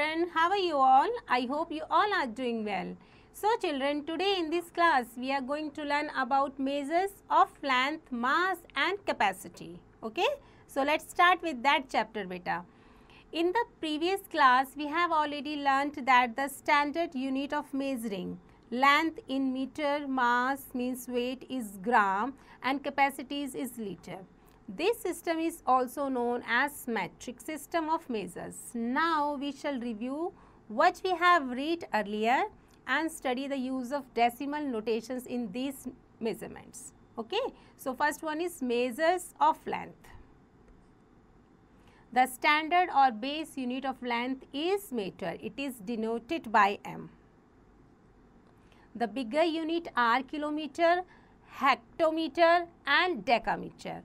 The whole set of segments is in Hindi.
children, how are you all? I hope you all are doing well. So children, today in this class we are going to learn about measures of length, mass and capacity. Okay? So let's start with that chapter beta. In the previous class we have already learnt that the standard unit of measuring length in meter, mass means weight is gram and capacities is liter. This system is also known as metric system of measures. Now we shall review what we have read earlier and study the use of decimal notations in these measurements. Okay. So, first one is measures of length. The standard or base unit of length is meter. It is denoted by m. The bigger unit are kilometer, hectometer and decameter.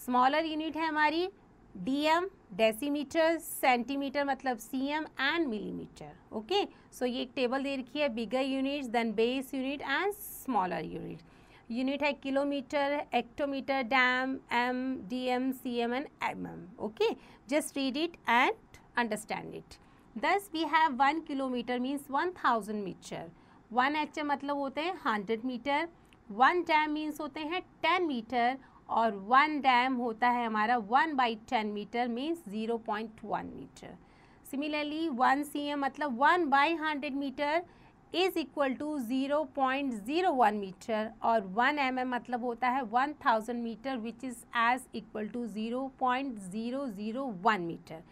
Smaller unit है हमारी डीएम डेसीमीटर सेंटीमीटर मतलब cm and millimeter okay so ये एक टेबल दे रखी है bigger unit then base unit and smaller unit unit है kilometer hectometer dam m d m c m and m m okay just read it and understand it thus we have one kilometer means one thousand meter one h मतलब होते हैं hundred meter one dam means होते हैं टेन मीटर और वन डैम होता है हमारा one by ten meter means zero point one meter similarly one c m मतलब one by hundred meter is equal to zero point zero one meter और वन एम एम मतलब होता है one thousand meter which is as equal to zero point zero zero one meter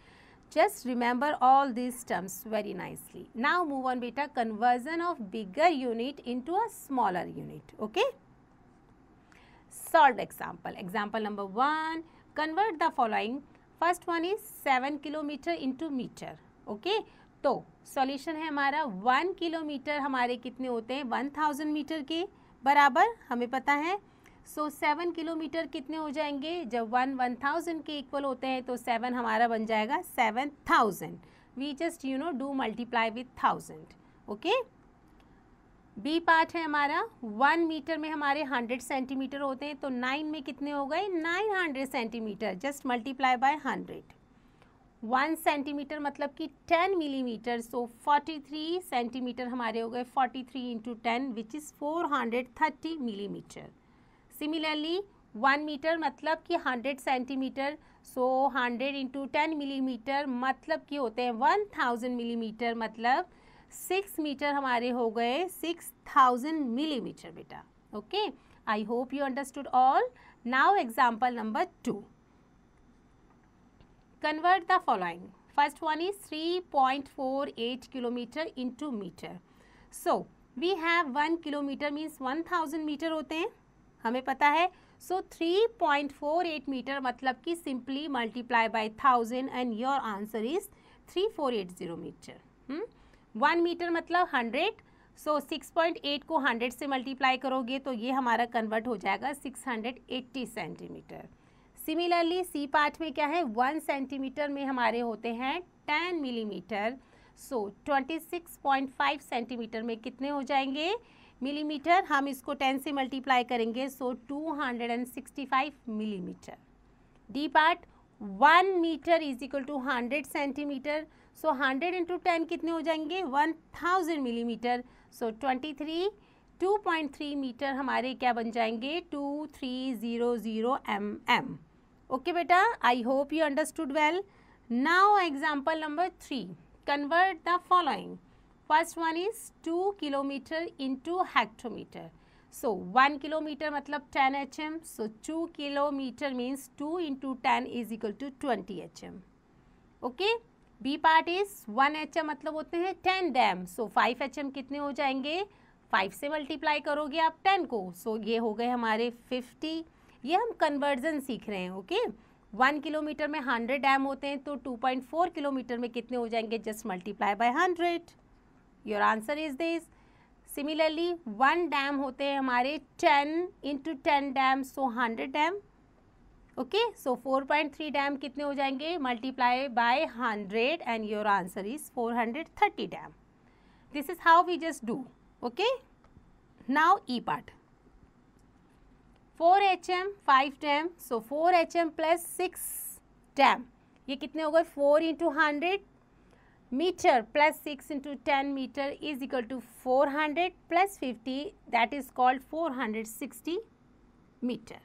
just remember all these terms very nicely. Now move on, beta. Conversion of bigger unit into a smaller unit. Okay? Solved example. Example number 1, convert the following. First one is 7 kilometer into meter. Okay. तो सॉल्यूशन है हमारा वन किलोमीटर हमारे कितने होते हैं वन थाउज़ेंड मीटर के बराबर हमें पता है सो सेवन किलोमीटर कितने हो जाएँगे जब वन वन थाउज़ेंड के इक्वल होते हैं तो सेवन हमारा बन जाएगा seven thousand we just you know do multiply with thousand okay B part है हमारा, वन मीटर में हमारे हंड्रेड सेंटीमीटर होते हैं तो नाइन में कितने हो गए? Nine hundred centimeter, just multiply by hundred. One centimeter मतलब कि ten millimeter so forty three centimeter हमारे हो गए forty three into ten which is four hundred thirty millimeter. Similarly one meter मतलब कि hundred centimeter so hundred into ten millimeter मतलब कि होते हैं वन थाउज़ेंड मिलीमीटर मतलब सिक्स मीटर हमारे हो गए सिक्स थाउज़ेंड मिलीमीटर बेटा, okay? I hope you understood all now example number two convert the following first one is three point four eight kilometer into meter so we have one kilometer means one thousand meter होते हैं, हमें पता है? So three point four eight meter मतलब कि simply multiply by thousand and your answer is three four eight zero meter one meter मतलब hundred so six point eight को हंड्रेड से मल्टीप्लाई करोगे तो ये हमारा कन्वर्ट हो जाएगा six hundred eighty centimeter similarly C part में क्या है? वन सेंटीमीटर में हमारे होते हैं ten millimeter. So twenty six point five centimeter में कितने हो जाएँगे? मिलीमीटर. हम इसको टेन से मल्टीप्लाई करेंगे so two hundred and sixty five millimeter. D part one meter is equal to hundred centimeter so hundred into ten कितने हो जाएँगे? One thousand millimeter so twenty three two point three meter हमारे क्या बन जाएँगे? Two three zero zero m m okay बेटा I hope you understood well now example number three convert the following first one is two kilometer into hectometer so one kilometer मतलब ten h m so two kilometer means two into ten is equal to twenty h m okay B part is one h m मतलब होते हैं ten dam so five h m कितने हो जाएँगे? फाइव से मल्टीप्लाई करोगे आप टेन को. सो so, ये हो गए हमारे फिफ्टी ये हम कन्वर्जन सीख रहे हैं ओके वन किलोमीटर में हंड्रेड डैम होते हैं तो टू पॉइंट फोर किलोमीटर में कितने हो जाएँगे? Just multiply by hundred your answer is this similarly one dam होते हैं हमारे ten into ten dam so hundred dam okay so 4.3 dam कितने हो जाएँगे? Multiply by 100 and your answer is 430 dam this is how we just do okay now E part 4 h m five dam so 4 h m plus six dam ये कितने हो गए? Four into hundred meter plus 6 into 10 meter is equal to 400 plus 50 that is called 460 meter.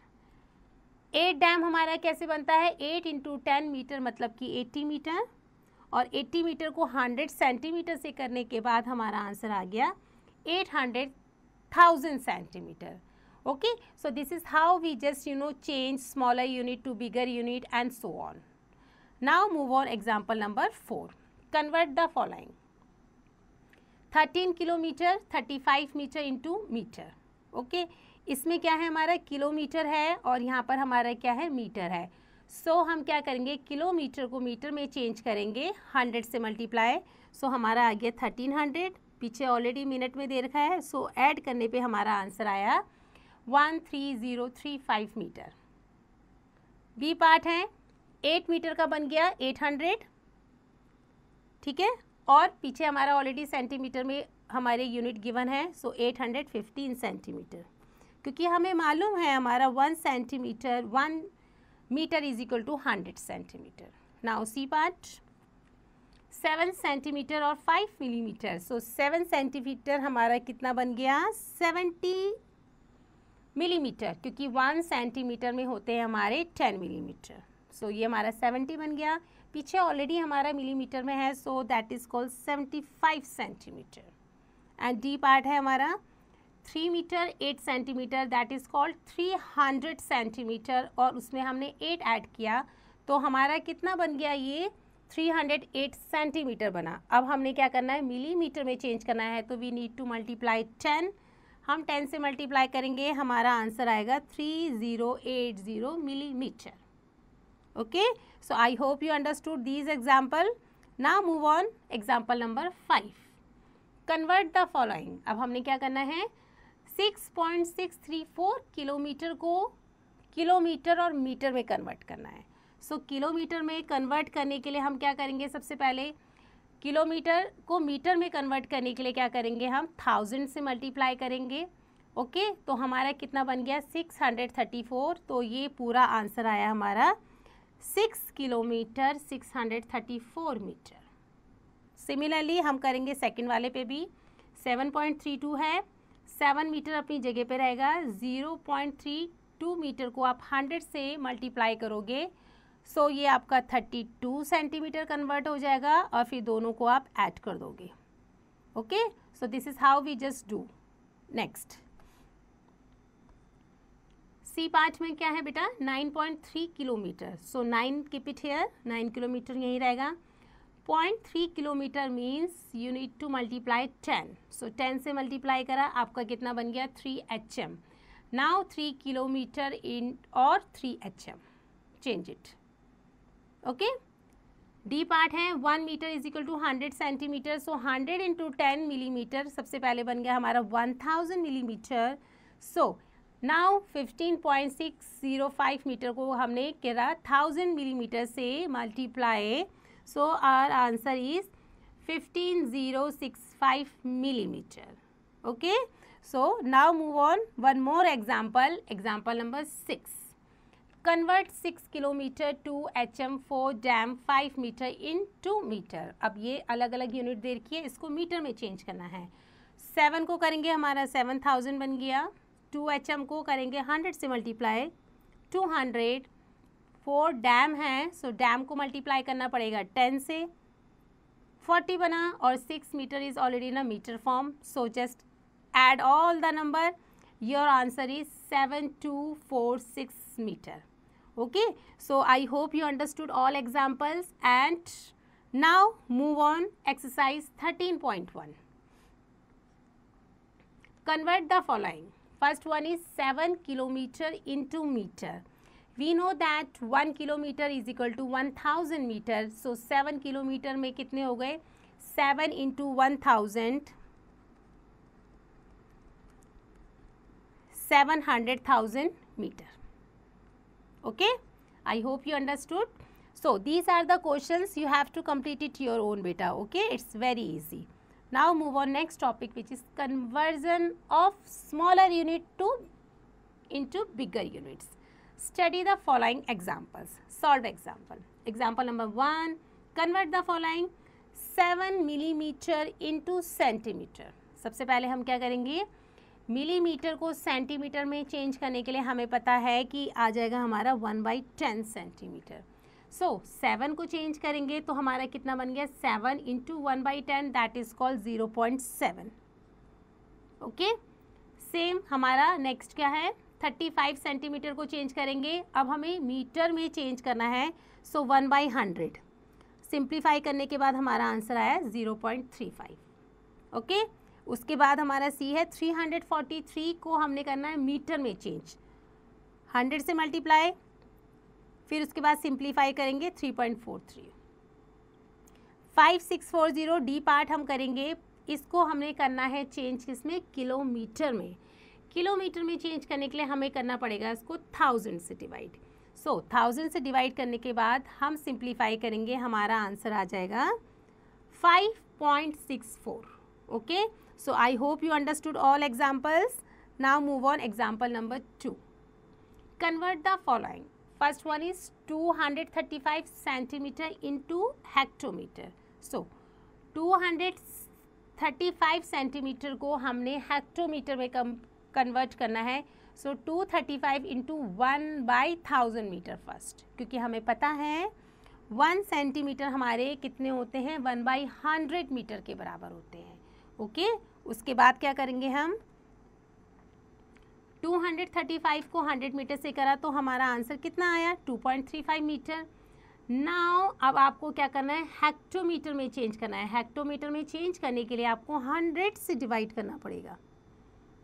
Eight dam हमारा कैसे बनता है? एट इंटू टेन मीटर मतलब कि एट्टी मीटर और एट्टी मीटर को हंड्रेड सेंटीमीटर से करने के बाद हमारा आंसर आ गया eight hundred thousand centimeter okay so this is how we just you know change smaller unit to bigger unit and so on now move on example number four convert the following thirteen kilometer thirty five meter into meter okay इसमें क्या है हमारा? किलोमीटर है और यहाँ पर हमारा क्या है? मीटर है। सो so, हम क्या करेंगे? किलोमीटर को मीटर में चेंज करेंगे। हंड्रेड से मल्टीप्लाई सो so, हमारा आ गया थर्टीन हंड्रेड पीछे ऑलरेडी मिनट में दे रखा है। सो so, ऐड करने पे हमारा आंसर आया one three zero three five meter B part है। एट मीटर का बन गया एट हंड्रेड ठीक है? और पीछे हमारा ऑलरेडी सेंटीमीटर में हमारे यूनिट गिवन है। So eight hundred fifteen centimeter क्योंकि हमें मालूम है हमारा one centimeter, one meter is equal to hundred centimeter now C part seven centimeter और five millimeter so seven centimeter हमारा कितना बन गया? सेवेंटी मिलीमीटर क्योंकि वन सेंटीमीटर में होते हैं हमारे टेन मिलीमीटर सो ये हमारा सेवेंटी बन गया. पीछे ऑलरेडी हमारा मिलीमीटर में है so that is called seventy five centimeter and D part है हमारा three meter eight centimeter that is called three hundred centimeter और उसमें हमने एट ऐड किया तो हमारा कितना बन गया ये? थ्री हंड्रेड एट सेंटीमीटर बना। अब हमने क्या करना है? मिलीमीटर में चेंज करना है तो we need to multiply ten हम टेन से मल्टीप्लाई करेंगे, हमारा आंसर आएगा three zero eight zero millimeter okay so I hope you understood these example ना move on example number five convert the following अब हमने क्या करना है? Six point six three four kilometer को किलोमीटर और मीटर में कन्वर्ट करना है। सो so, किलोमीटर में कन्वर्ट करने के लिए हम क्या करेंगे? सबसे पहले किलोमीटर को मीटर में कन्वर्ट करने के लिए क्या करेंगे हम? थाउज़ेंड से मल्टीप्लाई करेंगे। Okay okay? तो हमारा कितना बन गया? सिक्स हंड्रेड थर्टी फोर तो ये पूरा आंसर आया हमारा six kilometer six hundred thirty four meter. Similarly हम करेंगे सेकंड वाले पे भी। सेवन पॉइंट थ्री टू है। सेवन मीटर अपनी जगह पे रहेगा, zero point three two meter को आप हंड्रेड से मल्टीप्लाई करोगे, सो so ये आपका थर्टी टू सेंटीमीटर कन्वर्ट हो जाएगा और फिर दोनों को आप ऐड कर दोगे। Okay? So this is how we just do. Next. C part में क्या है बेटा? Nine point three kilometer. So nine, keep it here. Nine kilometer यहीं रहेगा। Point three kilometer means you need to multiply ten so ten से मल्टीप्लाई करा, आपका कितना बन गया? Three h m now three kilometer इन और three h m change it okay D part है one meter is equal to hundred centimeter so hundred into ten millimeter सबसे पहले बन गया हमारा one thousand millimeter so now fifteen point six zero five meter को हमने करा थाउज़ेंड मिलीमीटर से multiply so our answer is fifteen zero six five millimeter okay so now move on one more example example number six convert six kilometer to h m four dam five meter into meter अब ये अलग अलग यूनिट दे रखी है। इसको मीटर में चेंज करना है। सेवन को करेंगे हमारा सेवन थाउज़ेंड बन गया। टू एच एम को करेंगे हंड्रेड से multiply two hundred four dam है सो डैम को मल्टीप्लाई करना पड़ेगा टेन से। फोर्टी बना और six meter is already in a meter form so just add all the number your answer is seven two four six meter okay so I hope you understood all examples and now move on exercise thirteen point one convert the following first one is seven kilometer into meter we know that one kilometre is equal to one thousand metre so seven kilometre में कितने हो गए seven into one thousand seven hundred thousand metre okay I hope you understood so these are the questions you have to complete it your own beta okay it's very easy now move on next topic which is conversion of smaller unit to into bigger units Study the following examples. Solve example. Example number 1. Convert the following. Seven millimeter into centimeter सबसे पहले हम क्या करेंगे मिलीमीटर को सेंटीमीटर में चेंज करने के लिए हमें पता है कि आ जाएगा हमारा one by ten centimeter so seven को चेंज करेंगे तो हमारा कितना बन गया seven into one by ten that is called zero point seven okay same हमारा नेक्स्ट क्या है थर्टी फाइव सेंटीमीटर को चेंज करेंगे। अब हमें मीटर में चेंज करना है so one by hundred. Simplify करने के बाद हमारा आंसर आया zero point three five. Okay? उसके बाद हमारा सी है, थ्री हंड्रेड फोर्टी थ्री को हमने करना है मीटर में चेंज। हंड्रेड से मल्टीप्लाई, फिर उसके बाद सिंप्लीफाई करेंगे three point four three. Five six four zero D part हम करेंगे। इसको हमने करना है चेंज किसमें? किलोमीटर में। किलोमीटर में चेंज करने के लिए हमें करना पड़ेगा इसको थाउज़ेंड से डिवाइड सो so, थाउज़ेंड से डिवाइड करने के बाद हम सिंप्लीफाई करेंगे हमारा आंसर आ जाएगा five point six four okay so I hope you understood all examples now move on example number two convert the following first one is two hundred thirty five centimetre into hectometre so two hundred thirty five centimetre को हमने हेक्टोमीटर में कन्वर्ट करना है। So 235 thirty five into one by thousand metre first क्योंकि हमें पता है वन सेंटीमीटर हमारे कितने होते हैं? वन बाई हंड्रेड मीटर के बराबर होते हैं। Okay okay? उसके बाद क्या करेंगे हम? 235 को 100 मीटर से करा तो हमारा आंसर कितना आया? 2.35 मीटर नाउ अब आपको क्या करना है? हेक्टोमीटर में चेंज करना है। हेक्टोमीटर में चेंज करने के लिए आपको 100 से डिवाइड करना पड़ेगा।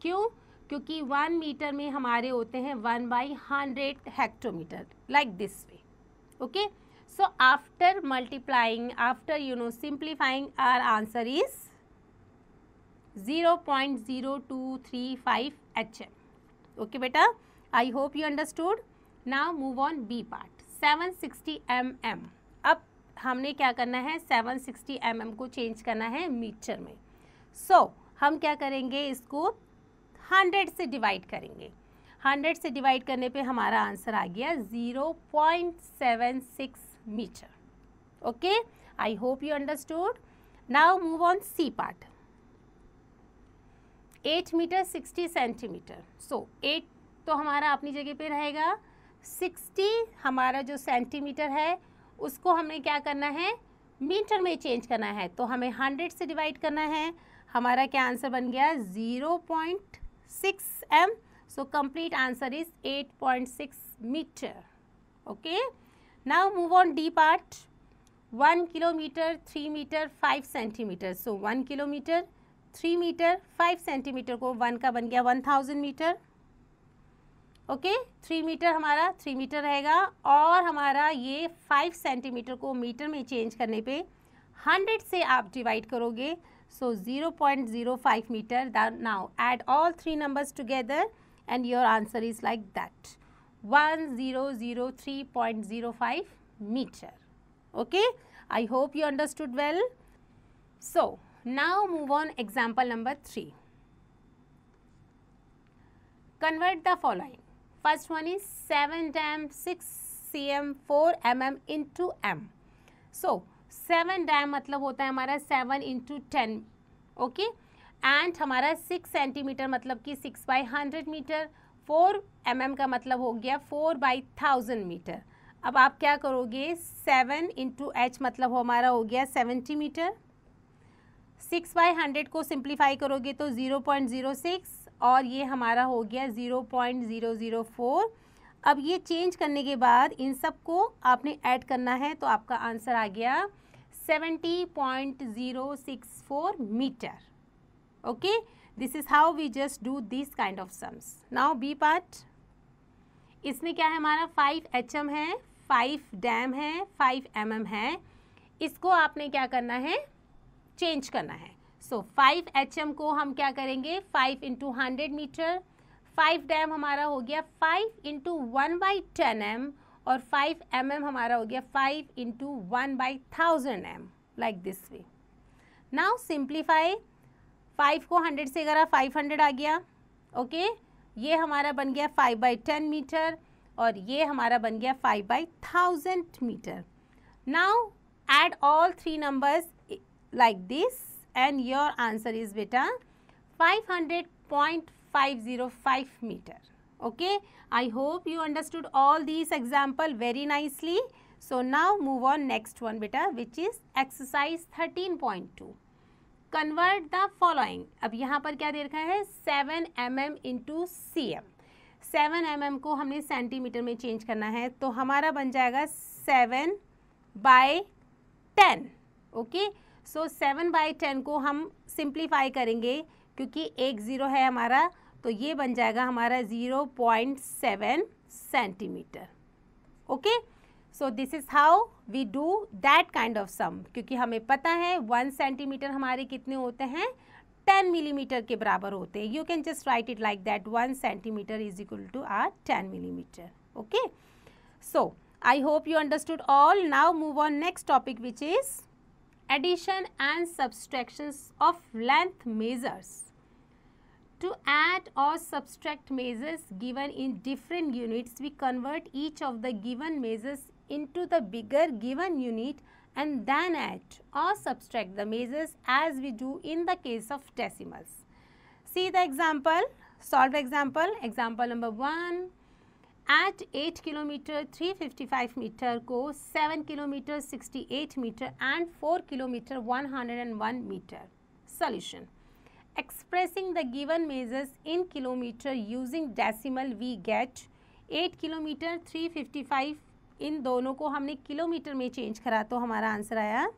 क्यों? क्योंकि वन मीटर में हमारे होते हैं one by hundred hectometre like this way okay so after multiplying after you know simplifying our answer is 0.0235 hm. Okay, beta. I hope you understood. Now move on B part. 760 mm. अब हमने क्या करना है 760 mm को चेंज करना है मीटर में सो so, हम क्या करेंगे इसको 100 से डिवाइड करेंगे। 100 से डिवाइड करने पे हमारा आंसर आ गया 0.76 metre. Okay? I hope you understood. Now move on C part. Eight metre sixty centimetre. So eight तो हमारा अपनी जगह पे रहेगा। सिक्सटी हमारा जो सेंटीमीटर है, उसको हमें क्या करना है? मीटर में चेंज करना है। तो हमें हंड्रेड से डिवाइड करना है। हमारा क्या आंसर बन गया? Zero point six M so complete answer is eight point six metre okay now move on D part one kilometre three metre five centimetre so one kilometre three metre five centimetre को वन का बन गया one thousand metre okay three metre हमारा थ्री मीटर रहेगा और हमारा ये फाइव सेंटीमीटर को मीटर में चेंज करने पे हंड्रेड से आप डिवाइड करोगे So 0.05 meter. Now add all three numbers together and your answer is like that 1003.05 meter. Okay. I hope you understood well. So now move on example number 3. Convert the following. First one is 7 times 6 cm 4 mm into m. So, 7 dam मतलब होता है हमारा seven into ten okay and हमारा सिक्स सेंटीमीटर मतलब कि six by hundred metre four M mm का मतलब हो गया फोर बाई थाउज़ेंड मीटर अब आप क्या करोगे? सेवन इंटू एच मतलब हमारा हो गया 70 मीटर सिक्स बाई हंड्रेड को सिंप्लीफाई करोगे तो ज़ीरो पॉइंट ज़ीरो सिक्स और ये हमारा हो गया zero point zero zero four अब ये चेंज करने के बाद इन सबको आपने ऐड करना है तो आपका आंसर आ गया seventy point zero six four metre okay this is how we just do this kind of sums now B part इसमें क्या है हमारा? फाइव एच एम है फाइव डैम है फाइव एम एम है। इसको आपने क्या करना है? चेंज करना है। सो फाइव एच एम को हम क्या करेंगे? Five into hundred metre five dam हमारा हो गया five into one by ten M और फाइव एम एम हमारा हो गया five into one by thousand M like this way now simplify five को हंड्रेड से करा, फाइव हंड्रेड आ गया ओके okay? ये हमारा बन गया फाइव बाई टेन मीटर और ये हमारा बन गया five by thousand metre. Now add all three numbers like this and your answer is बेटा five hundred beta 500.505 meter. Okay? I hope you understood all these example very nicely. So, now move on next one, beta, which is exercise 13.2 convert the following अब यहाँ पर क्या दे रखा है? Seven M M into C M seven M M को हमने सेंटीमीटर में चेंज करना है तो हमारा बन जाएगा seven by ten okay so seven by ten को हम सिंप्लीफाई करेंगे, क्योंकि एक ज़ीरो है हमारा तो ये बन जाएगा हमारा zero point seven centimetre okay so this is how we do that kind of sum क्योंकि हमें पता है वन सेंटीमीटर हमारे कितने होते हैं? टेन मिलीमीटर के बराबर होते हैं। You can just write it like that one centimetre is equal to are ten millimetre okay so I hope you understood all now move on next topic which is addition and subtractions of length measures. To add or subtract measures given in different units, we convert each of the given measures into the bigger given unit and then add or subtract the measures as we do in the case of decimals. See the example, solve example, example number 1. At 8 kilometer 355 meter को 7 kilometer 68 meter and 4 kilometer 101 meter. Solution. Expressing the given measures in kilometer using decimal we get. 8 kilometer 355 इन दोनों को हमने किलोमीटर में चेंज करा तो हमारा आंसर आया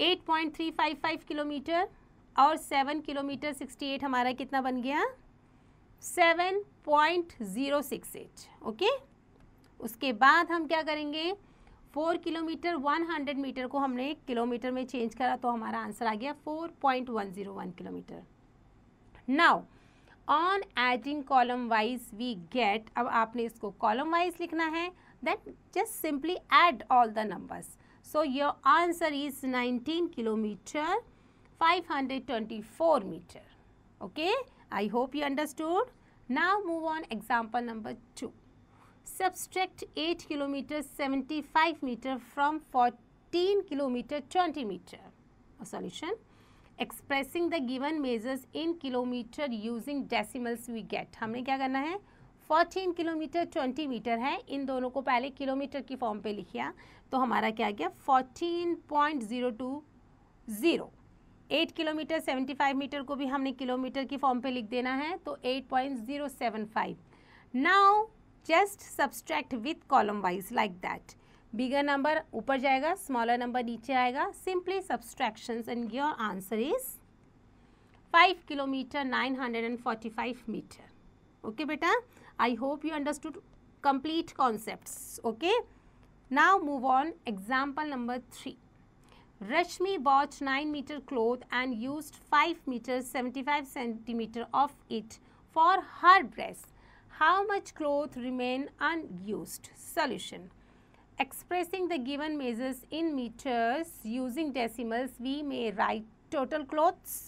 8.355 किलोमीटर और 7 किलोमीटर 68 हमारा कितना बन गया? 7.068 ओके उसके बाद हम क्या करेंगे? Four kilometre one hundred metre को हमने किलोमीटर में चेंज करा तो हमारा आंसर आ गया four point one zero one kilometre. Now on adding column wise we get अब आपने इसको कॉलम वाइज लिखना है then just simply add all the numbers so your answer is nineteen kilometre five hundred twenty four metre okay I hope you understood now move on example number two subtract eight kilometre 75 metre from 14 kilometre 20 metre solution expressing the given measures in kilometre using decimals we get हमने क्या करना है? 14 किलोमीटर 20 मीटर है। इन दोनों को पहले किलोमीटर की फॉर्म पे लिखिया। तो हमारा क्या गया? 14.020 8 किलोमीटर 75 मीटर को भी हमने किलोमीटर की फॉर्म पे लिख देना है। तो 8.075 now Just subtract with column wise like that bigger number ऊपर जाएगा स्मॉलर नंबर नीचे आएगा simply subtractions and your answer is 5 kilometre 945 metre okay बेटा I hope you understood complete concepts. Okay. Now move on. Example number 3. Rashmi bought 9 meter cloth and used 5 meters 75 centimeter of it for her dress. How much cloth remain unused? Solution. Expressing the given measures in meters using decimals, we may write total clothes.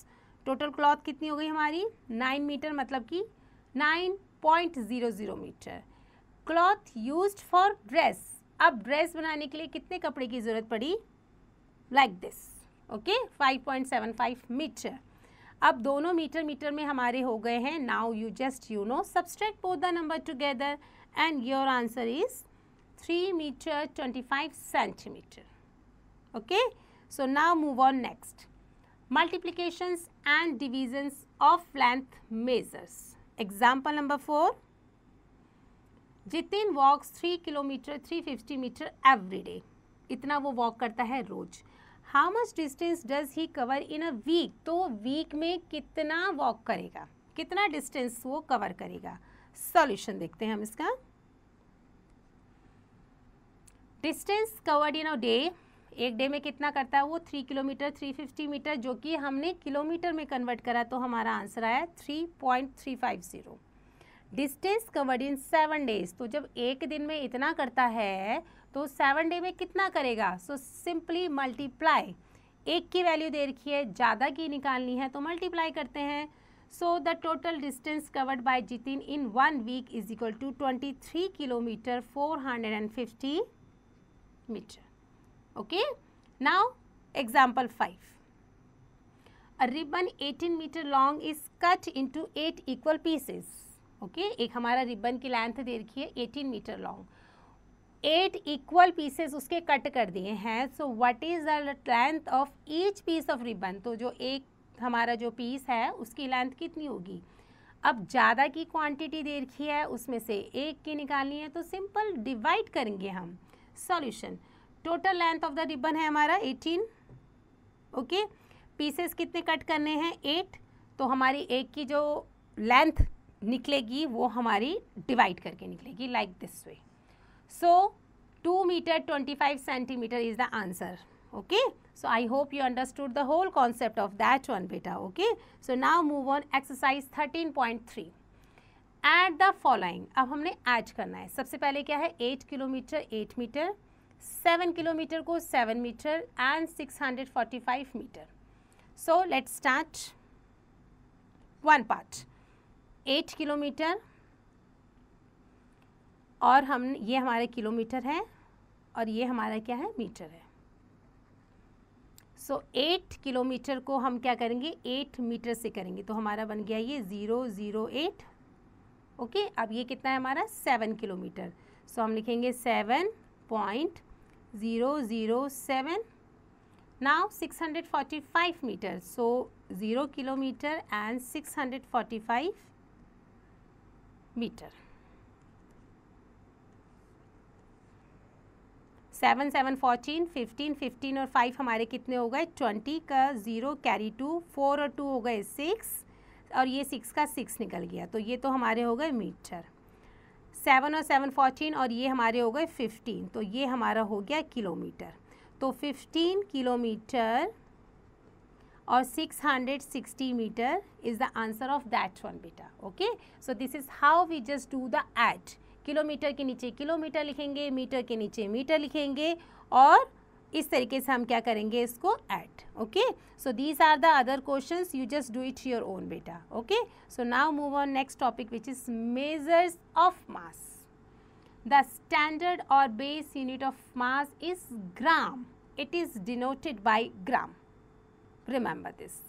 Total cloth कितनी हो गई हमारी नाइन मीटर मतलब कि nine point zero zero metre cloth use for dress अब ड्रेस बनाने के लिए कितने कपड़े की ज़रूरत पड़ी लाइक दिस ओके 5.75 मीटर अब दोनों मीटर मीटर में हमारे हो गए हैं। Now you just you know subtract both the number together and your answer is three metre twenty five centimetre okay so now move on next multiplications and divisions of length measures. Example number four. Jitin walks three kilometre three fifty metre every day इतना वो वॉक करता है रोज। How much distance does he cover in a week तो वीक में कितना वॉक करेगा? कितना डिस्टेंस वो कवर करेगा? सॉल्यूशन देखते हैं हम इसका। Distance covered in a day एक डे में कितना करता है वो? Three kilometre three fifty metre जो कि हमने किलोमीटर में कन्वर्ट करा तो हमारा आंसर आया three point three five zero distance covered in seven days तो जब एक दिन में इतना करता है तो सेवन डे में कितना करेगा? सो सिंपली मल्टीप्लाई एक की वैल्यू दे रखी है, ज़्यादा की निकालनी है तो मल्टीप्लाई करते हैं। So the total distance covered by Jitin in one week is equal to twenty three kilometre four hundred and fifty metre okay now example five a ribbon 18 metre long is cut into eight equal pieces okay एक हमारा रिबन की लेंथ दे रखी है 18 metre long eight equal pieces उसके कट कर दिए हैं। So what is the length of each piece of ribbon तो जो एक हमारा जो पीस है, उसकी लेंथ कितनी होगी? अब ज़्यादा की क्वांटिटी दे रखी है, उसमें से एक की निकालनी है तो सिंपल डिवाइड करेंगे हम। Solution total length of the ribbon है हमारा 18 ओके पीसेस कितने कट करने हैं? एट तो हमारी एक की जो लेंथ निकलेगी, वो हमारी डिवाइड करके निकलेगी like this way two metre twenty five centimetre is the answer okay? So, i hope you understood the whole concept of that one, beta. Okay? So, now move on. Exercise 13.3 add the following अब हमने ऐड करना है। सबसे पहले क्या है? Eight kilometre eight metre seven kilometre को seven metre and six hundred forty five metre so let start one part eight kilometre और हम, ये हमारे किलोमीटर है और ये हमारा क्या है? मीटर है। सो एट किलोमीटर को हम क्या करेंगे? एट मीटर से करेंगे। तो हमारा बन गया ये ज़ीरो ज़ीरो एट ओके अब ये कितना है हमारा? Seven kilometre. सो हम लिखेंगे seven point zero zero seven now six hundred forty five metre so zero kilometre and six hundred forty five metre seven seven fourteen, fifteen fifteen और फाइव हमारे कितने हो गए? ट्वेंटी का ज़ीरो कैरी टू फोर और टू हो गए सिक्स और ये सिक्स का सिक्स निकल गया। तो ये तो हमारे हो गए मीटर। सेवन और सेवन फोर्टीन और ये हमारे हो गए फिफ्टीन तो ये हमारा हो गया किलोमीटर। तो fifteen kilometre hundred sixty metre is the answer of that one बेटा okay so this is how we just do the add kilometre के नीचे किलोमीटर लिखेंगे, मीटर के नीचे मीटर लिखेंगे और इस तरीके से हम क्या करेंगे इसको add okay so these are the other question you just do it your own बेटा okay so now move on next topic which is measures of mass the standard और base unit of mass is gram it is denoted by gram remember this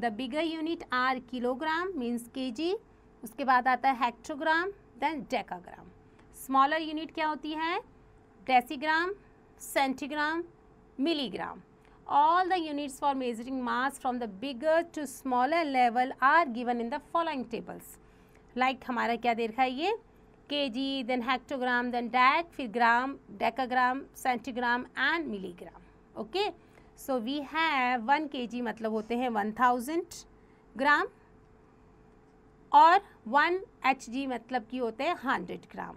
the bigger unit are kilogram means K G उसके बाद आता है hectogram then decagram smaller unit क्या होती है? Decigram centigram milligram all the units for measuring mass from the bigger to smaller level are given in the following tables. Like हमारा क्या देखा है ये? K G then hectogram then dec फिर gram decagram centigram and milligram okay so we have one K G मतलब होते हैं वन थाउज़ेंड ग्राम और वन एच जी मतलब की होते हैं hundred gram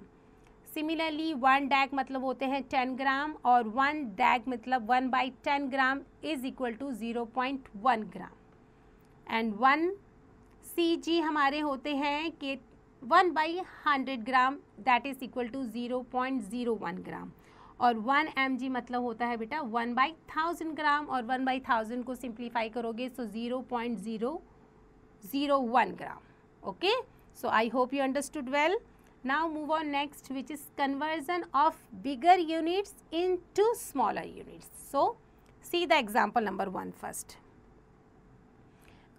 similarly one dag मतलब होते हैं टेन ग्राम और वन डैग मतलब one by ten gram is equal to zero point one gram. And one C G हमारे होते हैं कि one by hundred gram that is equal to zero point zero one gram. और वन एम जी मतलब होता है बेटा वन बाई थाउज़ेंड ग्राम और वन बाई थाउज़ेंड को सिंप्लीफाई करोगे so zero point zero zero one gram. Okay so I hope you understood well now move on next which is conversion of bigger units into smaller units so see the example number one first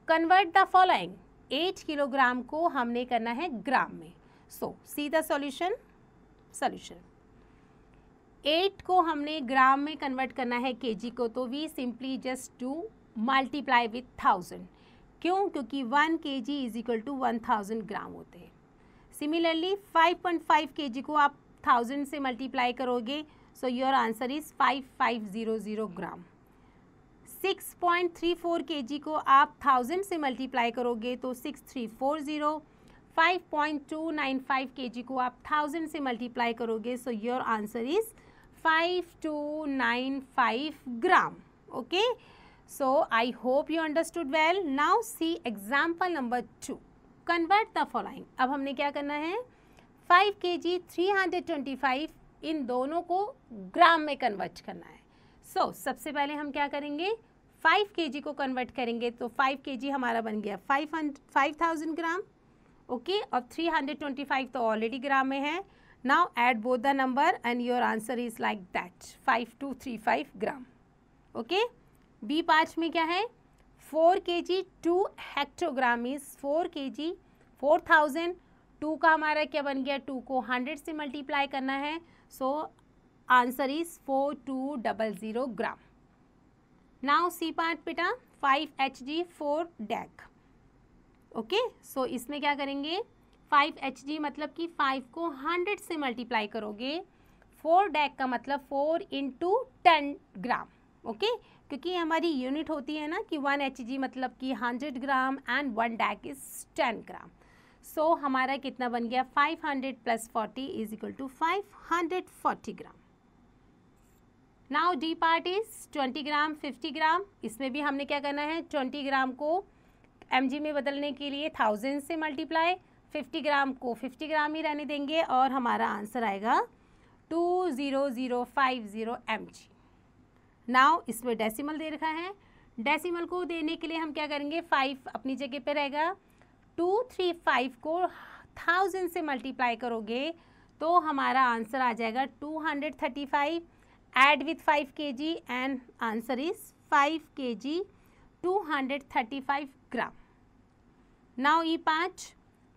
convert the following 8 kilogram को हमने करना है ग्राम में so see the solution solution 8 को हमने ग्राम में कन्वर्ट करना है केजी को तो we simply just to multiply with thousand क्यों क्योंकि one K G is equal to one thousand gram होते हैं सिमिलरली 5.5 केजी को आप थाउज़ेंड से मल्टीप्लाई करोगे so your answer is 5500 gram 6.34 K G को आप थाउज़ेंड से मल्टीप्लाई करोगे तो 6340 5.295 केजी को आप थाउज़ेंड से मल्टीप्लाई करोगे so your answer is 5295 gram okay so I hope you understood well now see example number two convert the following अब हमने क्या करना है? Five K G three hundred twenty five in दोनों को ग्राम में कन्वर्ट करना है। सो so, सबसे पहले हम क्या करेंगे? फाइव के जी को कन्वर्ट करेंगे तो फाइव के जी हमारा बन गया five hundred five thousand gram. Okay और थ्री हंड्रेड ट्वेंटी फाइव तो ऑलरेडी ग्राम में है। Now add both the number and your answer is like that five two three five gram. Okay B पाँच में क्या है? Four K G to hectogram is four K G four thousand, to का हमारा क्या बन गया? टू को हंड्रेड से मल्टीप्लाई करना है so answer is four two double zero gram now C part बेटा five H G four dag okay so इसमें क्या करेंगे? फाइव एच जी मतलब कि फाइव को हंड्रेड से मल्टीप्लाई करोगे फोर डैक का मतलब four into ten gram okay क्योंकि हमारी यूनिट होती है ना कि वन एच मतलब कि hundred gram and one dag is ten gram so so, हमारा कितना बन गया? 500 hundred plus forty is equal to five hundred forty gram now D part is twenty gram fifty gram इसमें भी हमने क्या करना है? ट्वेंटी ग्राम को एमजी में बदलने के लिए थाउज़ेंड से मल्टीप्लाई फिफ्टी ग्राम को फिफ्टी ग्राम ही रहने देंगे और हमारा आंसर आएगा two zero zero five zero M G now इसमें डेसिमल दे रखा है। डेसिमल को देने के लिए हम क्या करेंगे? फाइव अपनी जगह पे रहेगा। टू थ्री फाइव को थाउज़ेंड से मल्टीप्लाई करोगे तो हमारा आंसर आ जाएगा two hundred thirty five add with five K G and answer is five K G two hundred thirty five gram now E पाँच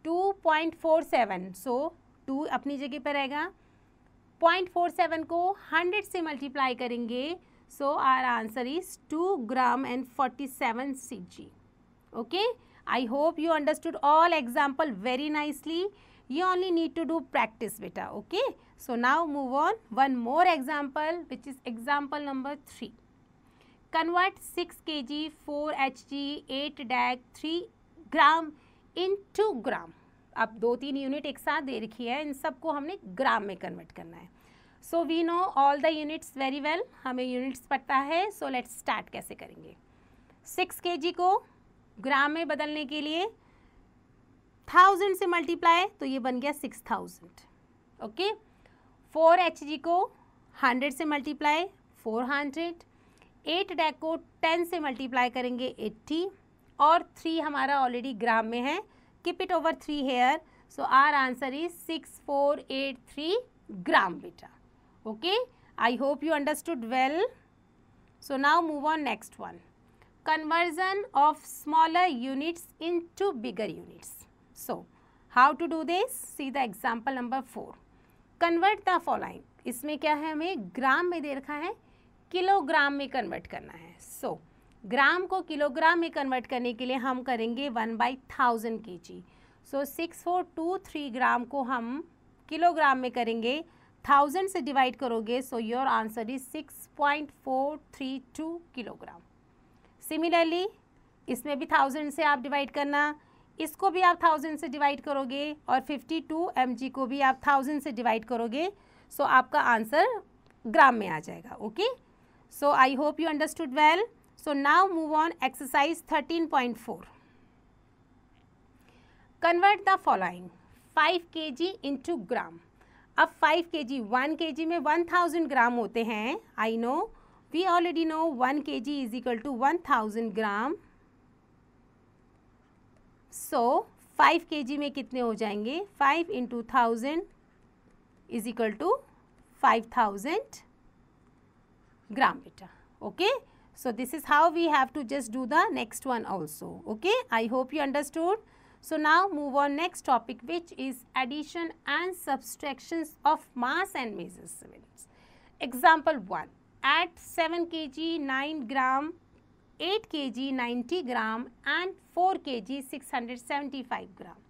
two point four seven so two अपनी जगह पर रहेगा। पॉइंट फोर सेवन को हंड्रेड से मल्टीप्लाई करेंगे। Answer is two gram and forty seven C G okay I hope you understood all example very nicely. You only need to do practice beta. Okay. So now move on. One more example which is example number 3. Convert 6 kg 4 hg 8 dag 3 gram gram into gram अब दो तीन यूनिट एक साथ दे रखी है इन सबको हमने ग्राम में कन्वर्ट करना है so we know all the units very well हमें यूनिट्स पता है। सो लेट्स स्टार्ट कैसे करेंगे? सिक्स के जी को ग्राम में बदलने के लिए थाउज़ेंड से मल्टीप्लाई तो ये बन गया six thousand okay four H G को हंड्रेड से multiply four hundred eight dec को टेन से मल्टीप्लाई करेंगे एट्टी और थ्री हमारा ऑलरेडी ग्राम में है। Keep it over three here so our answer is six four eight three gram बेटा। Okay I hope you understood well so now move on next one conversion of smaller units into bigger units. So, how to do this? See the example number four. Convert the following. इसमें क्या है हमें ग्राम में दे रखा है किलोग्राम में कन्वर्ट करना है सो so, ग्राम को किलोग्राम में कन्वर्ट करने के लिए हम करेंगे one by thousand K G so six four two three gram को हम किलोग्राम में करेंगे थाउज़ेंड से डिवाइड करोगे so your answer is six point four three two kilogram similarly इसमें भी थाउज़ेंड से आप डिवाइड करना, इसको भी आप थाउज़ेंड से डिवाइड करोगे और फिफ्टी टू एम जी को भी आप थाउज़ेंड से डिवाइड करोगे सो so आपका आंसर ग्राम में आ जाएगा okay so I hope you understood well so now move on exercise thirteen point four convert the following five K G into gram अब five K G one K G में 1000 ग्राम होते हैं। I know we already know one K G is equal to 1000 gram. So five K G में कितने हो जाएँगे? Five into thousand is equal to 5000 gram बेटा। Okay so this is how we have to just do the next one also okay I hope you understood so, now move on. Next topic, which is addition and subtractions of mass and measurements example 1 at 7 kg 9 gram 8 kg 90 gram and 4 kg 675 gram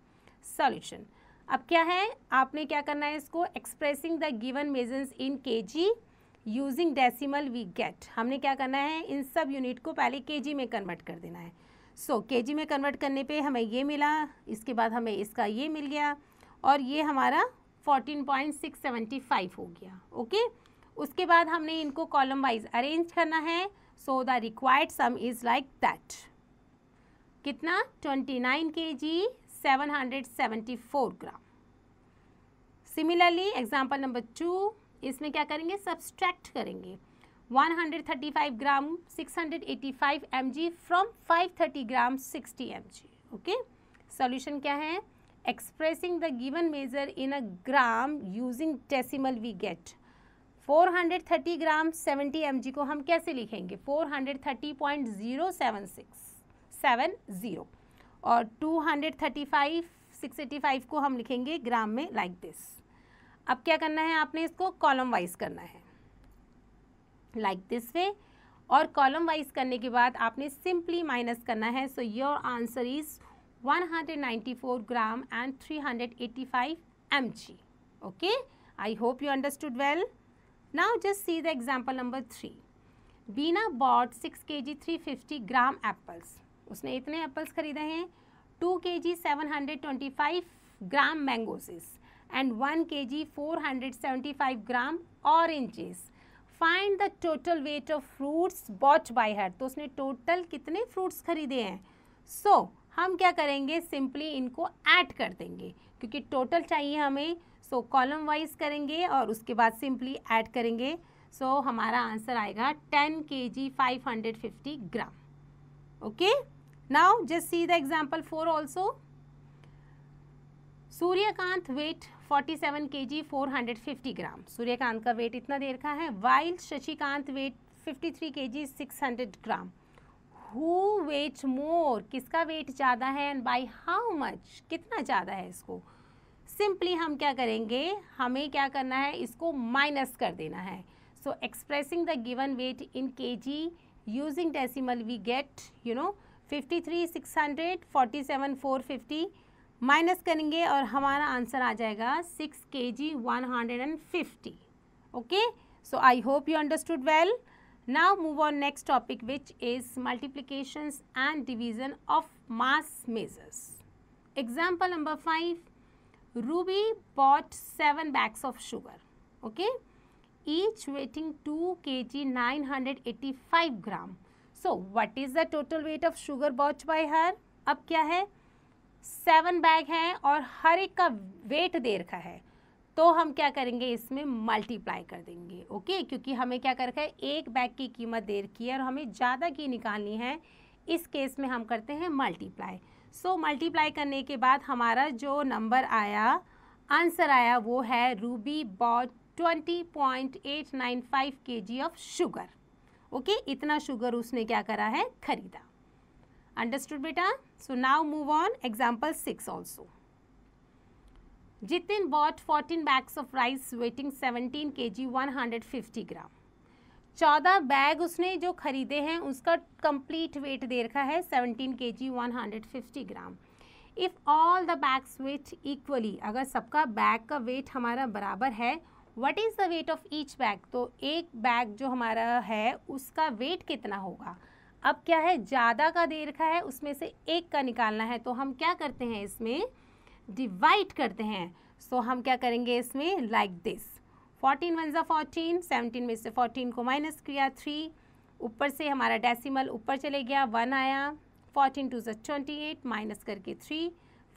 solution अब क्या है? आपने क्या करना है इसको? Expressing the given measures in K G using decimal we get हमने क्या करना है? इन सब यूनिट को पहले केजी में कन्वर्ट कर देना है। सो so, केजी में कन्वर्ट करने पे हमें ये मिला इसके बाद हमें इसका ये मिल गया और ये हमारा 14.675 हो गया ओके okay? उसके बाद हमने इनको कॉलम वाइज अरेंज करना है so the required sum is like that कितना? Twenty nine K G seven hundred seventy four gram. Similarly example number two इसमें क्या करेंगे? सब्सट्रैक्ट करेंगे। 135 gram 685 mg from 530 gram 60 mg okay solution क्या है? Expressing the given measure in a gram using decimal we get 430 gram 70 M को हम कैसे लिखेंगे? 430.0767 और 235 685 को हम लिखेंगे ग्राम में लाइक like दिस अब क्या करना है आपने इसको कॉलम वाइज करना है। लाइक दिस वे और कॉलम वाइज करने के बाद आपने सिंपली माइनस करना है. So your answer is 194 gram and 385 mg. Okay? I hope you understood well. Now, just see the example number 3 Beena bought 6 K G three gram apples उसने इतने एप्पल्स खरीदे हैं. Two K G seven hundred gram mangoes and one find the total weight of fruits bought by her तो उसने टोटल कितने फ्रूट्स खरीदे हैं? सो so, हम क्या करेंगे? सिंपली इनको ऐड कर देंगे। क्योंकि टोटल चाहिए हमें सो कॉलम वाइज करेंगे और उसके बाद सिंपली ऐड करेंगे। सो so, हमारा आंसर आएगा ten K G five hundred fifty gram okay now just see the example four also Suryakant weight 47 K G four hundred fifty gram Suryakant का वेट इतना देर का है। Wild Shashikant weight 53 K G six hundred gram who weight more किसका वेट ज़्यादा है? एंड बाई हाउ मच कितना ज़्यादा है इसको? सिंपली हम क्या करेंगे? हमें क्या करना है? इसको माइनस कर देना है। So expressing the given weight in K G using decimal we get you know fifty three six hundred forty seven four fifty minus करेंगे और हमारा आंसर आ जाएगा six K G one hundred and fifty. Okay? So I hope you understood well now move on next topic which is multiplication and division of mass measures example number five Ruby bought seven bags of sugar okay each weighing two K G nine hundred eighty five gram so what is the total weight of sugar bought by her अब क्या है? सेवन बैग हैं और हर एक का वेट दे रखा है। तो हम क्या करेंगे, इसमें मल्टीप्लाई कर देंगे, ओके? क्योंकि हमें क्या कर रखा है, एक बैग की कीमत दे रखी है और हमें ज़्यादा की निकालनी है, इस केस में हम करते हैं मल्टीप्लाई। सो, मल्टीप्लाई करने के बाद हमारा जो नंबर आया, आंसर आया वो है Ruby bought twenty point eight nine five K G of sugar, okay? इतना शुगर उसने क्या करा है, खरीदा। अंडरस्टूड बेटा? So now move on example six also Jitin bought 14 bags of rice weighing 17 K G one hundred fifty gram चौदह बैग उसने जो खरीदे हैं, उसका कंप्लीट वेट दे रखा है 17 K G one hundred fifty gram if all the bags weight equally अगर सबका बैग का वेट हमारा बराबर है what is the weight of each bag तो एक बैग जो हमारा है, उसका वेट कितना होगा? अब क्या है? ज़्यादा का दे रखा है उसमें से एक का निकालना है। तो हम क्या करते हैं इसमें? डिवाइड करते हैं। सो so, हम क्या करेंगे इसमें? लाइक दिस फोर्टीन वन ज़ा फोर्टीन सेवनटीन में से फोर्टीन को माइनस किया थ्री ऊपर से हमारा डेसिमल ऊपर चले गया वन आया। फोर्टीन टू ज़ा ट्वेंटी एट माइनस करके थ्री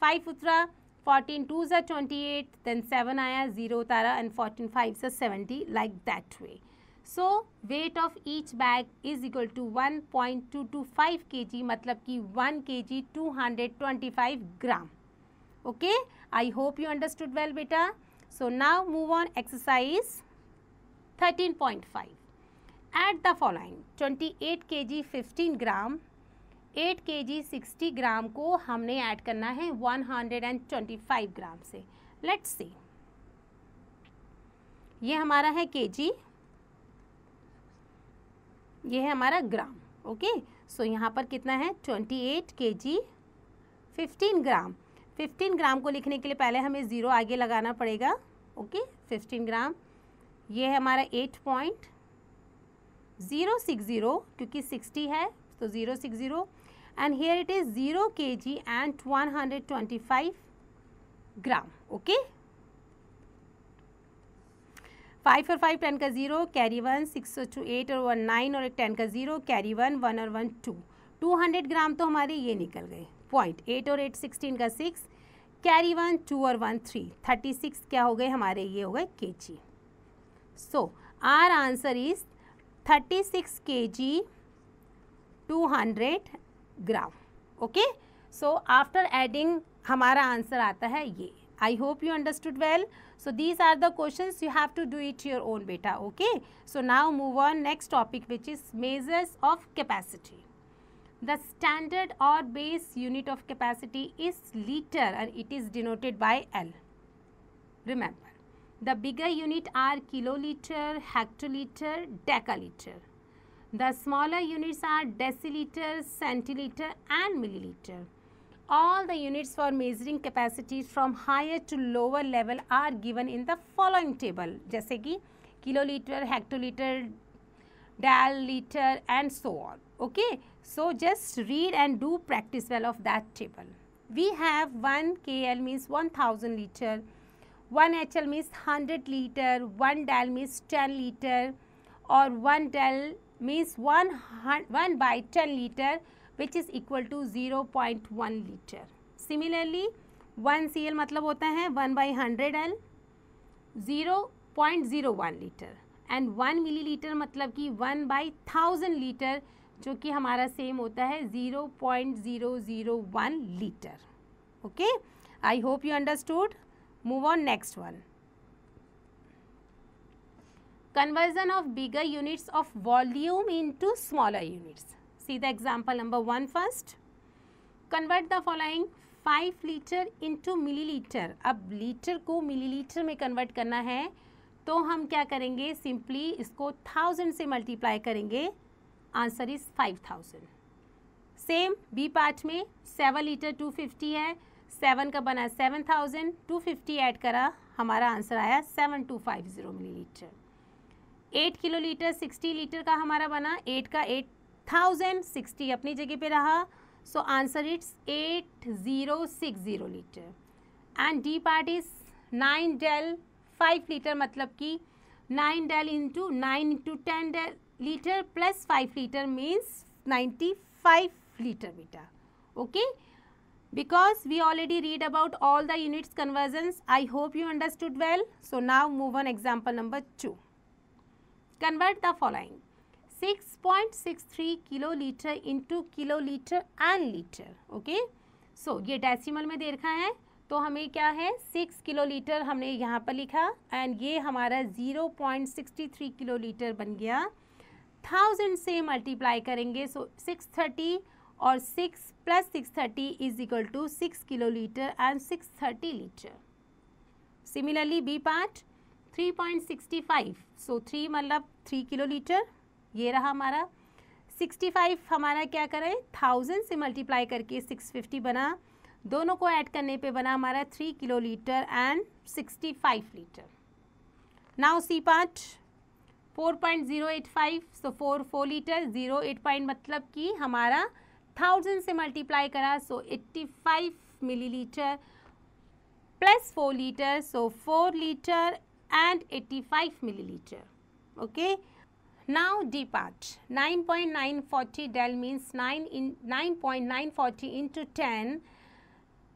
फाइव उतरा। फोर्टीन टू ज़ा ट्वेंटी एट देन सेवन आया ज़ीरो उतारा एंड फोर्टीन फाइव ज़ा seventy like that way so weight of each bag is equal to one point two two five K G मतलब कि one K G two hundred twenty five gram. Okay I hope you understood well बेटा। So now move on exercise 13.5 add the following 28 kg 15 gram 8 kg 60 gram को हमने ऐड करना है 125 ग्राम से। लेट्स सी ये हमारा है केजी ये है हमारा ग्राम, ओके? सो यहाँ पर कितना है? 28 केजी 15 ग्राम। फिफ्टीन ग्राम को लिखने के लिए पहले हमें ज़ीरो आगे लगाना पड़ेगा, ओके? Fifteen gram. ये है हमारा eight point zero six zero, क्योंकि सिक्सटी है तो zero six zero. And here it is zero K G and one hundred twenty five gram, okay? Five और फाइव टेन का zero carry one six two eight और वन नाइन और एक टेन का ज़ीरो कैरी वन वन और one two two hundred gram तो हमारे ये निकल गए। पॉइंट एट और एट सिक्सटीन का सिक्स कैरी वन टू और वन थ्री थर्टी सिक्स क्या हो गए? हमारे ये हो गए K G so our answer is thirty six K G two hundred gram okay so after adding हमारा आंसर आता है ये. I hope you understood well. So these are the questions you have to do it your own beta. Okay. So now move on next topic which is measures of capacity. The standard or base unit of capacity is liter and it is denoted by L. Remember the bigger unit are kiloliter, hectoliter, decaliter. The smaller units are deciliter, centiliter and milliliter. All the units for measuring capacity from higher to lower level are given in the following table जैसे कि kiloliter, hectoliter, liter and so on. Okay. So just read and do practice well of that table. We have 1 KL means 1000 liter, 1 HL means 100 liter, 1 DAL means 10 liter or 1 DAL means 1, 1 by 10 liter which is equal to zero point one litre similarly one C L मतलब होता है one by hundred L zero point zero one litre and one millilitre मतलब कि वन बाई थाउज़ेंड लीटर जो कि हमारा सेम होता है zero point zero zero one litre okay I hope you understood move on next one conversion of bigger units of volume into smaller units See the example number 1 first. Convert the following 5 litre into millilitre अब लीटर को मिलीलीटर में कन्वर्ट करना है तो हम क्या करेंगे? सिंपली इसको थाउज़ेंड से मल्टीप्लाई करेंगे। Answer is five thousand same B part में सेवन लीटर टू फिफ्टी है। सेवन का बना seven thousand two fifty add करा। हमारा आंसर आया seven two five zero millilitre eight kilolitre sixty litre का हमारा बना। एट का एट थाउज़ेंड सिक्सटी अपनी जगह पे रहा। So answer it's eight zero six zero litre and D part is nine dal five litre मतलब कि nine dal into nine into ten dal litre plus five litre means ninety five litre बेटा okay because we already read about all the units conversions I hope you understood well so now move on example number two convert the following 6.63 kilolitre into kilolitre and litre okay so ये डेसिमल में दे रखा है तो हमें क्या है? सिक्स किलोलीटर हमने यहाँ पर लिखा एंड ये हमारा zero point sixty three kilolitre बन गया। थाउज़ेंड से मल्टीप्लाई करेंगे सो सिक्स थर्टी और six plus six thirty is equal to six kilolitre and six thirty litre similarly B part three point sixty five so three मतलब थ्री किलोलीटर ये रहा हमारा। सिक्सटी फाइव हमारा क्या करें? थाउज़ेंड से मल्टीप्लाई करके सिक्स फिफ्टी बना। दोनों को ऐड करने पे बना हमारा three kilo litre and sixty five litre. Now C part four point zero eight five so four four litre. Zero eight point मतलब कि हमारा थाउज़ेंड से मल्टीप्लाई करा so eighty five milli litre plus four litre so four litre and eighty five milli litre okay? Now D part 9.940 del means 9 in 9.940 into 10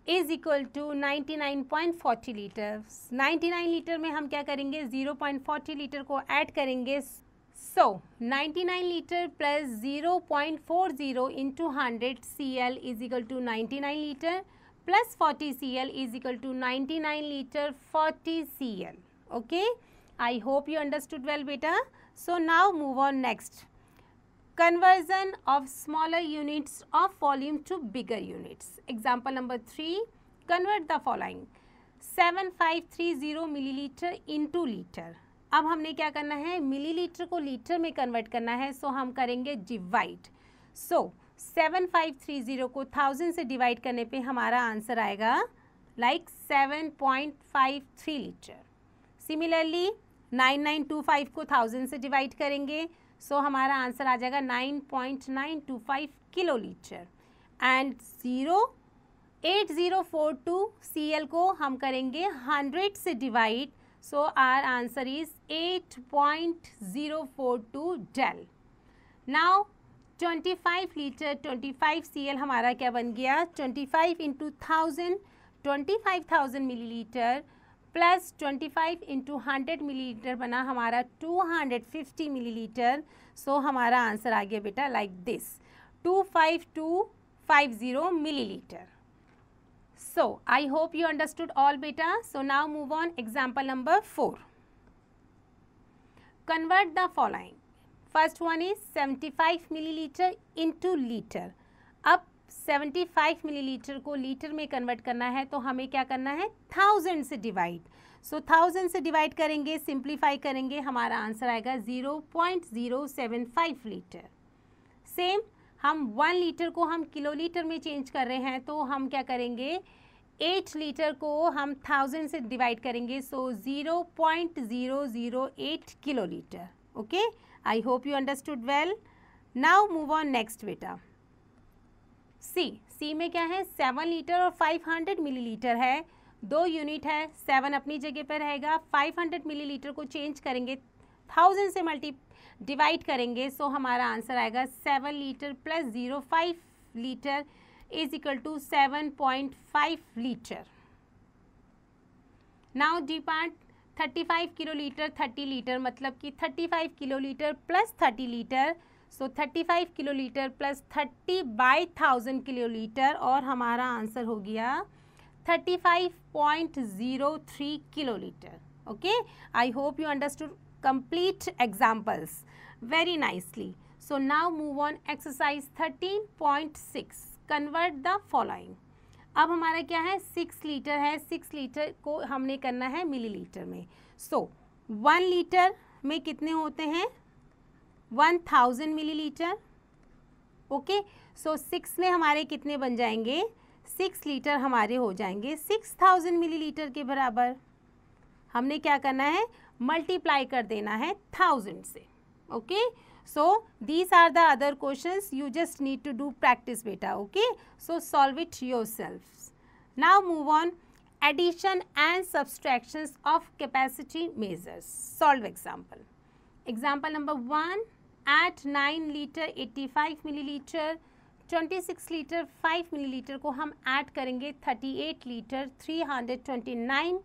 is equal to 99.40 litre 99 litre में हम क्या करेंगे? 0.40 लीटर को ऐड करेंगे. So so, 99 litre plus 0.40 into hundred C L is equal to 99 litre plus 40 C L is equal to 99 litre 40 C L okay I hope you understood well बेटा So now move on next. Conversion of smaller units of volume to bigger units. Example number 3. Convert the following. 7530 milliliter into liter. अब हमने क्या करना है मिलीलीटर को लीटर में कन्वर्ट करना है सो so हम करेंगे divide so seven five three zero को थाउज़ेंड से डिवाइड करने पे हमारा आंसर आएगा like seven point five three litre similarly nine nine two five को थाउज़ेंड से डिवाइड करेंगे। सो so, हमारा आंसर आ जाएगा nine point nine two five kilo litre and zero eight zero four two C L को हम करेंगे हंड्रेड से divide so our answer is eight point zero four to del now twenty five litre twenty five C L हमारा क्या बन गया? Twenty five into thousand twenty five thousand milli litre plus 25 five into hundred milli बना हमारा 250 मिलीलीटर। सो हमारा आंसर आ गया बेटा like this 25250 millilitre. So I hope you understood all बेटा। So now move on example number four convert the following first one is 75 millilitre into litre अब 75 मिलीलीटर को लीटर में कन्वर्ट करना है तो हमें क्या करना है? थाउज़ेंड से डिवाइड सो so, थाउज़ेंड से डिवाइड करेंगे सिंप्लीफाई करेंगे हमारा आंसर आएगा zero point zero seven five litre same हम वन लीटर को हम किलो लीटर में चेंज कर रहे हैं तो हम क्या करेंगे? एट लीटर को हम थाउज़ेंड से डिवाइड करेंगे so zero point zero zero eight kilo litre okay I hope you understood well now move on next बेटा. सी सी में क्या है? सेवन लीटर और फाइव हंड्रेड मिलीलीटर है। दो यूनिट है सेवन अपनी जगह पर रहेगा। फाइव हंड्रेड मिलीलीटर को चेंज करेंगे थाउज़ेंड से मल्टी डिवाइड करेंगे सो हमारा आंसर आएगा seven litre plus zero five litre is equal to seven point five litre now D part thirty five kilo litre thirty litre मतलब कि thirty five kilo litre plus thirty litre so thirty five kilo litre plus thirty by thousand kilo litre और हमारा आंसर हो गया thirty five point zero three kilo litre okay I hope you understood complete examples very nicely. So now move on. Exercise 13.6 convert the following. अब हमारा क्या है? सिक्स लीटर है. सिक्स लीटर को हमने करना है मिलीलीटर में. सो so, वन लीटर में कितने होते हैं? One thousand millilitre okay so six में हमारे कितने बन जाएँगे? सिक्स लीटर हमारे हो जाएँगे सिक्स थाउज़ेंड मिलीलीटर के बराबर। हमने क्या करना है? मल्टीप्लाई कर देना है थाउज़ेंड से okay so these are the other question you just need to do practice बेटा okay so solve it yourself now move on addition and subtraction of capacity measures solve example example number one eight nine litre eighty five milli litre twenty six litre five milli litre को हम ऐड करेंगे thirty eight litre three hundred twenty nine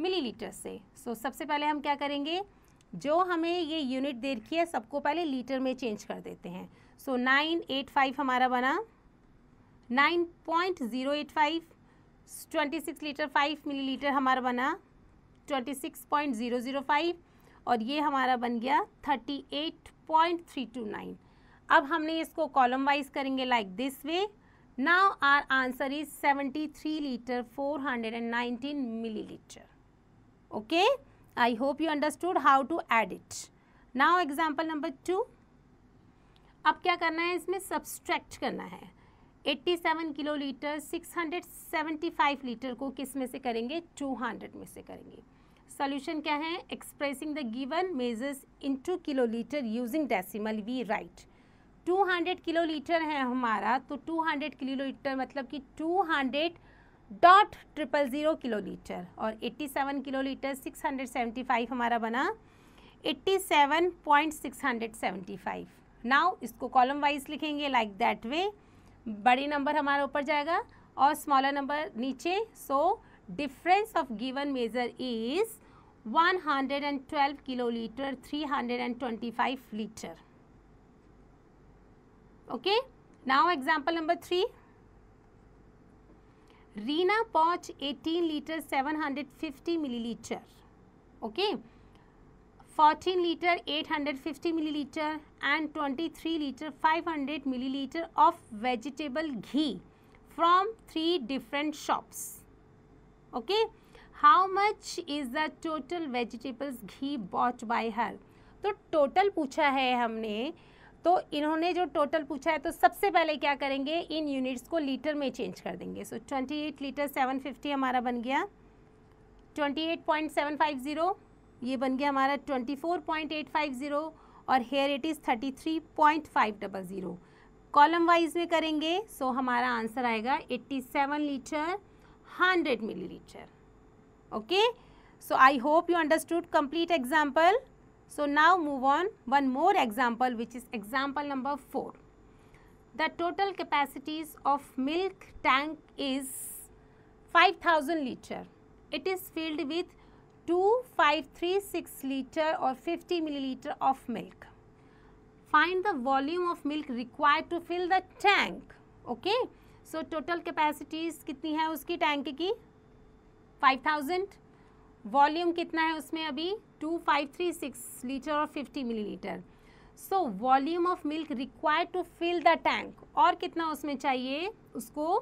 millilitre से। सो so, सबसे पहले हम क्या करेंगे? जो हमें ये यूनिट दे रखी है सबको पहले लीटर में चेंज कर देते हैं। सो नाइन एट फाइव हमारा बना। Nine point zero eight five twenty six litre five millilitre हमारा बना। Twenty six point zero zero five और ये हमारा बन गया thirty eight point three two nine अब हमने इसको कॉलम वाइज करेंगे like this way now our answer is seventy three litre four hundred and nineteen milli litre okay I hope you understood how to add it now example number two अब क्या करना है? इसमें सब्सट्रैक्ट करना है. 87 किलो लीटर 675 लीटर को किसमें से करेंगे? 200 में से करेंगे. सोल्यूशन क्या है? Expressing the given measures into kilo litre using decimal we write 200 kilo litre है हमारा तो 200 किलो लीटर मतलब कि 200 dot triple zero kilo litre और 87 किलो लीटर 675 हमारा बना 87.675 नाउ इसको कॉलम वाइज लिखेंगे लाइक दैट वे बड़े नंबर हमारा ऊपर जाएगा और स्मॉलर नंबर नीचे सो difference of given measure is 112 kiloliter 325 liter. Okay? Now example number 3 Rina bought 18 liter 750 milliliter. Okay? 14 liter 850 milliliter and 23 liter 500 milliliter of vegetable ghee from three different shops. Okay. How much is the total vegetables ghee bought by her? तो टोटल पूछा है हमने। तो इन्होंने जो टोटल पूछा है तो सबसे पहले क्या करेंगे? इन यूनिट्स को लीटर में चेंज कर देंगे। So twenty eight litre seven fifty हमारा बन गया। Twenty eight point seven five zero ये बन गया हमारा twenty four point eight five zero और here it is thirty three point five double zero column wise में करेंगे सो so हमारा आंसर आएगा eighty seven litre 100 milliliter. Okay. So, I hope you understood complete example. So, now move on one more example which is example number 4. The total capacities of milk tank is 5000 liter. It is filled with 2536 liter or 50 milliliter of milk. Find the volume of milk required to fill the tank. Okay. So total capacities कितनी है उसकी? टैंक की फाइव थाउज़ेंड वॉल्यूम कितना है उसमें अभी? Two five three six litre और fifty millilitre so volume of milk required to fill the tank और कितना उसमें चाहिए? उसको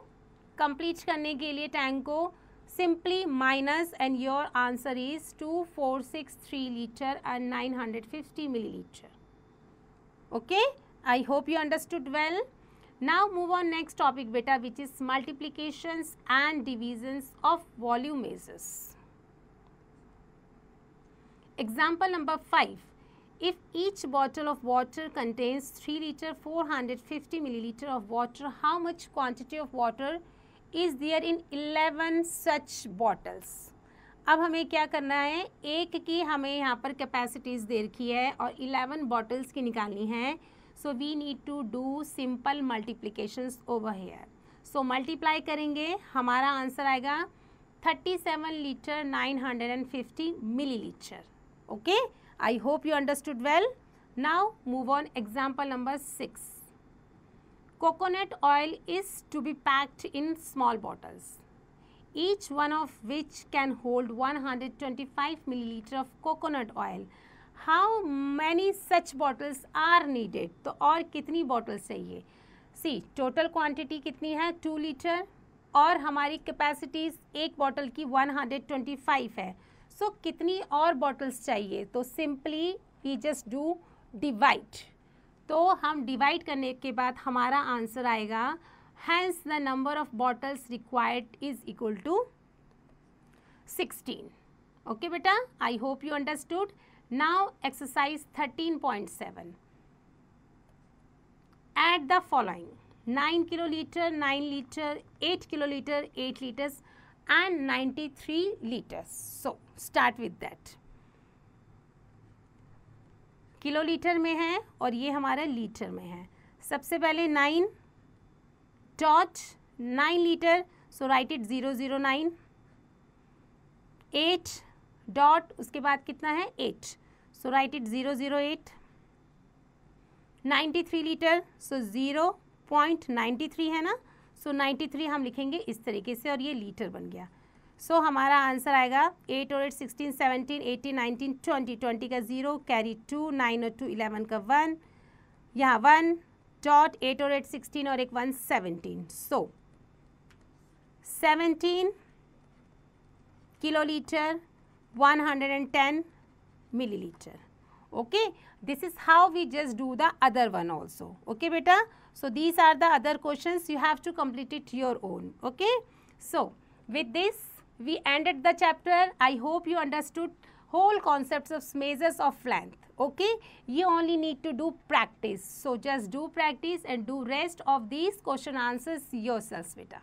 कंप्लीट करने के लिए टैंक को simply minus and your answer is two four six three litre and nine hundred fifty milli litre okay I hope you understood well now move on next topic बेटा which is multiplications and divisions of volume measures example number five if each If each bottle of water contains 3 liter 450 milliliter of water, how much quantity of water is there in 11 such bottles? अब हमें क्या करना है? एक की हमें यहाँ पर कैपेसिटीज़ दे रखी है और 11 बॉटल्स की निकालनी है। So we need to do simple multiplications over here so multiply करेंगे हमारा आंसर आएगा 37 litre 950 millilitre okay okay? I hope you understood well. Now move on example number 6. Coconut oil is to be packed in small bottles, each one of which can hold 125 milliliter of coconut oil. How many such bottles are needed? तो और कितनी bottles चाहिए? सी टोटल क्वांटिटी कितनी है? टू लीटर और हमारी कैपेसिटीज एक बॉटल की 125 है। सो so, कितनी और बॉटल्स चाहिए? तो simply we just do divide तो हम डिवाइड करने के बाद हमारा आंसर आएगा hence the number of bottles required is equal to sixteen okay बेटा? I hope you understood point seven eight the following nine kilo litre nine litre eight kilo eight litres and 93 liters. So, start with that. Kilolitre में है और ये हमारा लीटर में है. सबसे पहले nine dot nine litre so write it zero zero nine eight dot उसके बाद कितना है? Eight zero zero eight ninety three litre so zero point ninety three है ना? सो so, 93 हम लिखेंगे इस तरीके से और ये लीटर बन गया। सो so, हमारा आंसर आएगा एट और eight sixteen seventeen eighteen nineteen twenty twenty का ज़ीरो कैरी टू नाइन और टू इलेवन का वन यहाँ वन डॉट एट और एट सिक्सटीन और एक one seventeen so seventeen kilo litre one hundred and ten milliliter. Okay? This is how we just do the other one also. Okay beta? So these are the other questions. You have to complete it your own. Okay? So with this we ended the chapter. I hope you understood whole concepts of measures of length. Okay? You only need to do practice. So just do practice and do rest of these question answers yourselves beta.